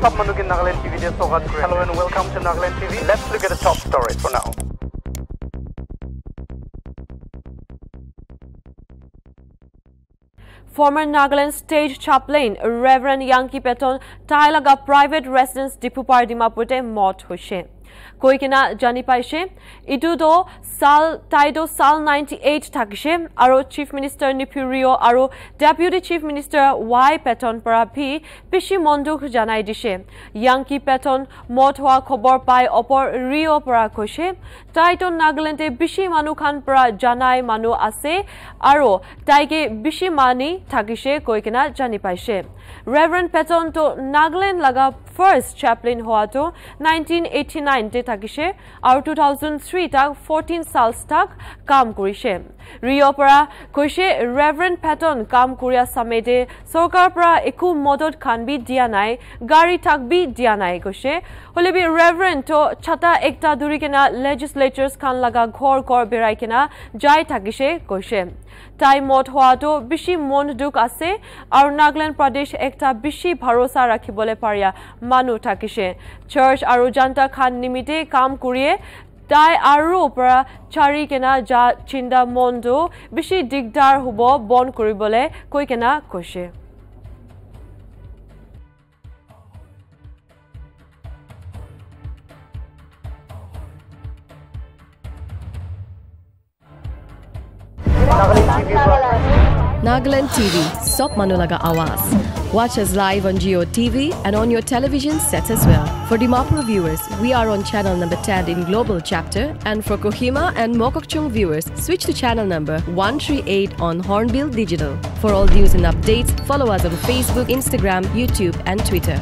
Top Nagaland TV. Hello and welcome to Nagaland TV. Let's look at the top stories for now. Former Nagaland stage chaplain Reverend Yankee Peton Tailaga private residence Dipupar Dimapurte mot hoise. কৈ কিনে জানি পাইছে। ইটোতো চাল তাইতো চাল ninety eight থাকিছে আৰু chief minister Neiphiu Rio' আৰু deputy chief minister Y Patton পৰা ভি পিচি মনদুখ জনাই দিছে। য়াংকি পেটন মত হোৱা খবৰ পাই অপৰ ৰিঅ' পৰা কৈছে তাইতো নাগালেণ্ডে বেছি মানুহখন পৰা জানাই মানুহ আছে আৰু তাইকে বেছি মানি থাকিছে কৈ কিনে জানি পাইছে। ৰেভাৰেণ্ড পেটনটো নাগালেণ্ড লগা ফাৰ্ষ্ট চেপলিন হোৱাটো নাইনটিন এইটি নাইনতে থাকিছে আৰু টু থাউজেণ্ড থ্ৰী তাক ফৰ্টিন চালছ তাক কাম কৰিছে ৰিঅ'ৰ পৰা কৈছে ৰেভাৰেণ্ড পেটন কাম কৰা চামেদে চৰকাৰৰ পৰা একো মদত খান বি দিয়া নাই গাড়ী তাক বি দিয়া নাই কৈছে হ'লে বি ৰেভাৰেণ্ডটো ছাতা একটা ধৰি কিনা লেজিছলেচাৰ্ছ খান লগা ঘৰ ঘৰ বেৰাই কিনা যাই থাকিছে কৈছে তাই মত হোৱাটো বেছি মন দুখ আছে আৰু নাগালেণ্ড প্ৰদেশ একটা বেছি ভৰসা ৰাখিবলৈ পাৰা মানুহ থাকিছে চাৰ্চ আৰু জনতা খান নিমিত্তে কাম কৰিয়ে তাই আৰু পৰা চাৰি কেনা যা চিন্তা মনটো বেছি দিগদাৰ হ'ব বন্ধ কৰিবলৈ কৈ কেনা কৈছে Nagaland TV, Sop Manulaga Awas. Watch us live on Geo TV and on your television sets as well. For Dimapur viewers, we are on channel number 10 in Global Chapter, and for Kohima and Mokokchung viewers, switch to channel number 138 on Hornbill Digital. For all news and updates, follow us on Facebook, Instagram, YouTube, and Twitter.